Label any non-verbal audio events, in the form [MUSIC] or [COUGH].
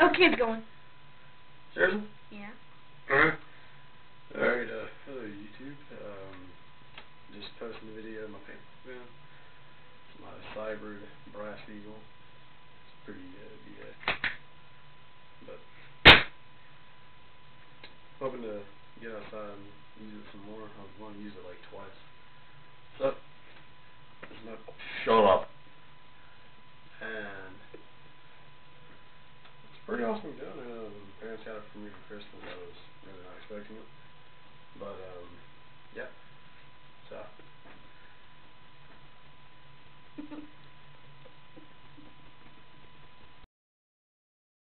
Oh, kid's going. Seriously? Yeah. Alright. Alright, uh, hello YouTube. Um, just posting the video of my pants bin. It's my Cybrid brass eagle. It's pretty, uh, BS. But, hoping to get outside and use it some more. I was going to use it like twice. So, there's my, Shut up. pretty awesome gun. Um, parents got it for me for Christmas. I was really not expecting it, but um, yeah. So. [LAUGHS]